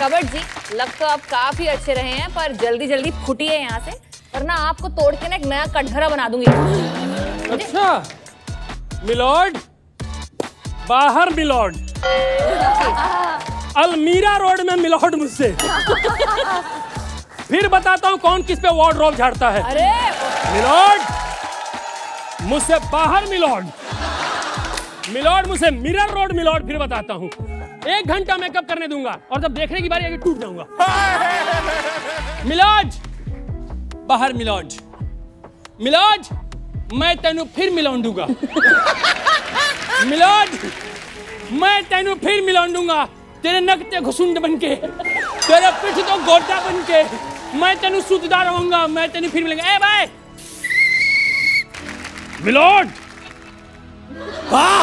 कबट जी लग तो आप काफ़ी अच्छे रहे हैं पर जल्दी जल्दी फुटिए यहाँ से वरना आपको तोड़ के ना एक नया कटघरा बना दूँगी। अच्छा। मिलोड बाहर मिलोड अलमीरा रोड में मिलोड मुझसे। फिर बताता हूँ कौन किस पे वार्डरोब झाड़ता है। अरे! मिलॉर्ड मुझसे बाहर मिलॉर्ड। मिलॉर्ड मुझसे मिरर रोड मिलॉर्ड फिर बताता हूँ। एक घंटा मेकअप करने दूँगा और जब देखने की बारी आएगी टूट जाऊँगा। मिलॉर्ड! बाहर मिलॉर्ड। मिलॉर्ड! मैं तेनू फिर मिलौन दूँगा। मिलॉर्ड! मैं तेनू फिर मिलौन दूँगा। तेरे नकते घुसुंड बन के तेरे पिठ तो गोटा बन के मैं तेनू सुधदा रहूँगा, मैं तेनू फिर मिलेंगे। ए भाई! मिलॉर्ड! बाहर मिलॉर्ड